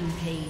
Rampage.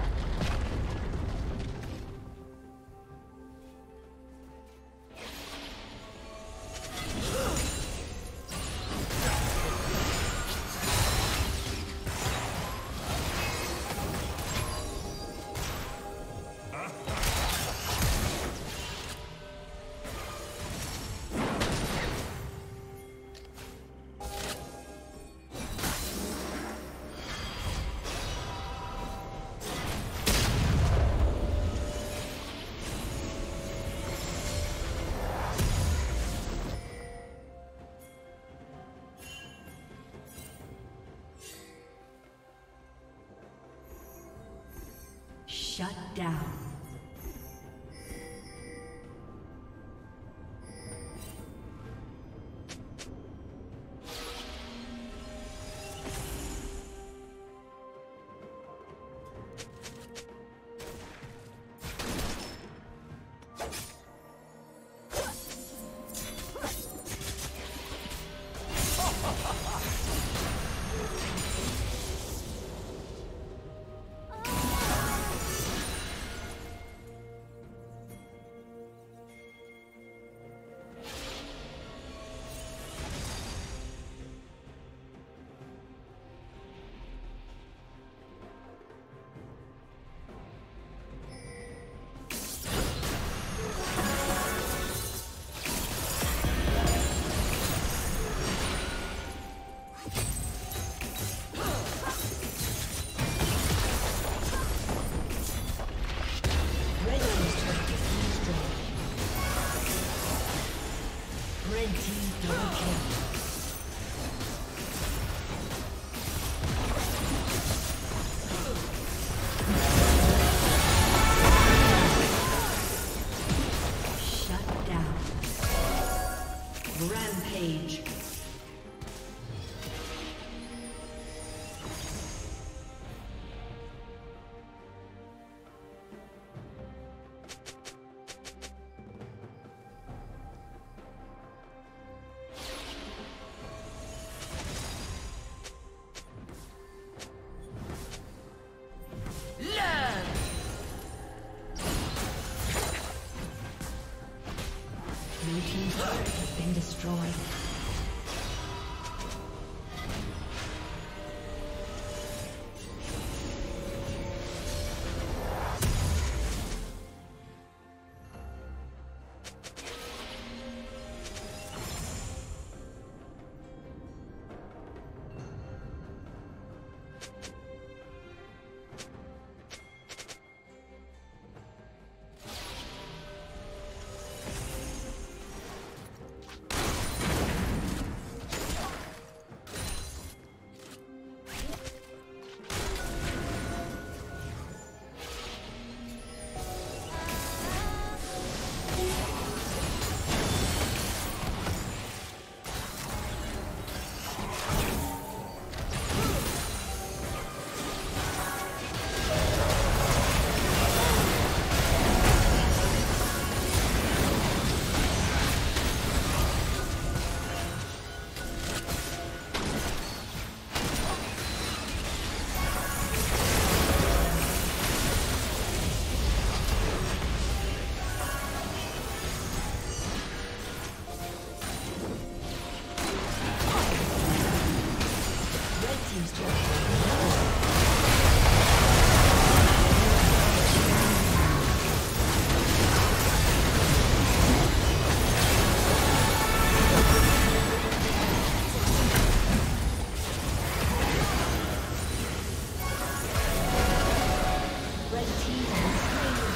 Shut down. Rampage.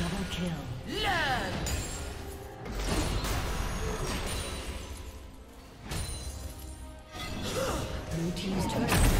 Double kill. Learn! Blue team's turret.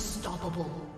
Unstoppable.